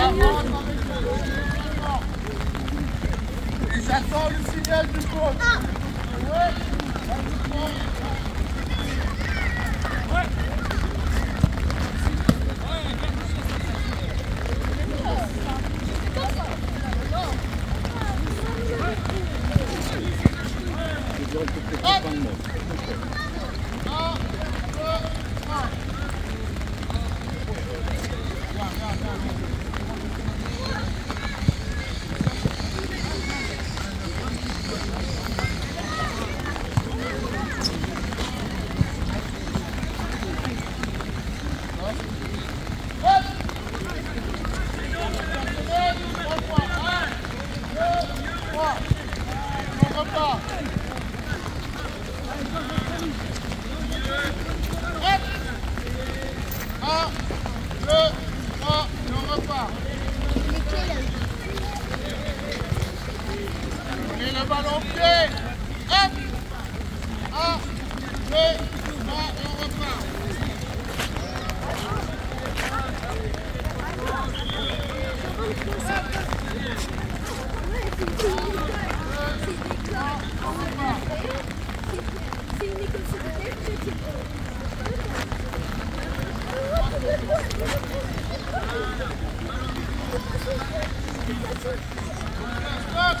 Et j'attends le signal du coach. C'est bien ballon pied. Hop. Un, deux, trois, on repart. Stop!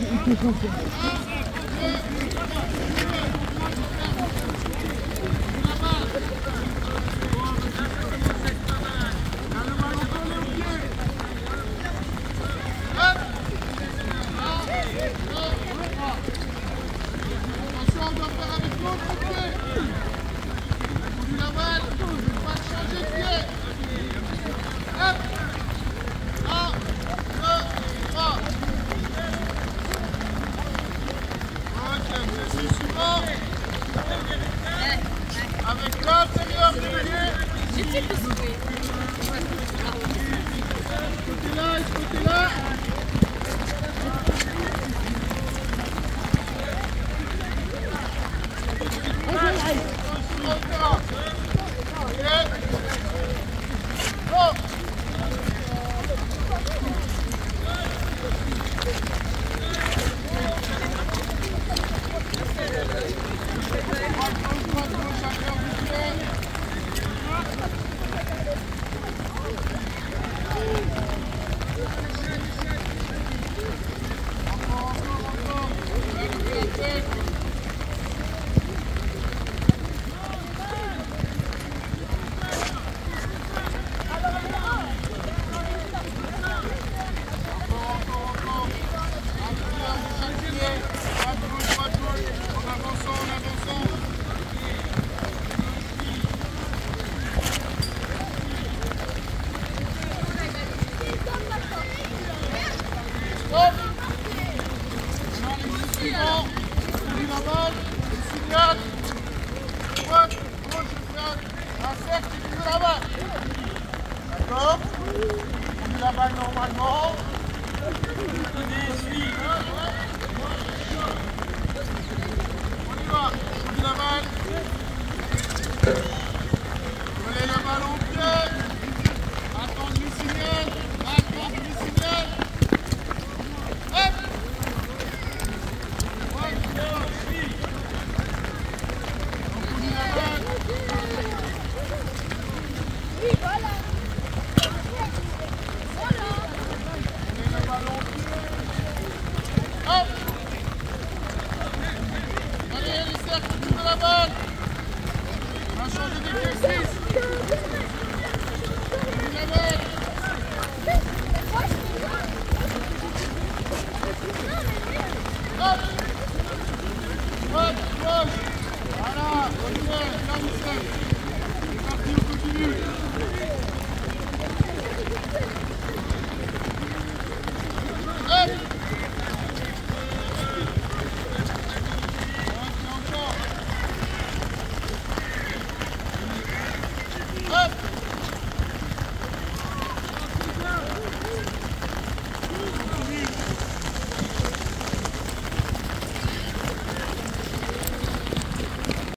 Attention, on doit faire avec l'autre pied On la balle, pas changer de pied Потеряй, потеряй! Yes. D'accord. On est là-bas normalement. Thank you.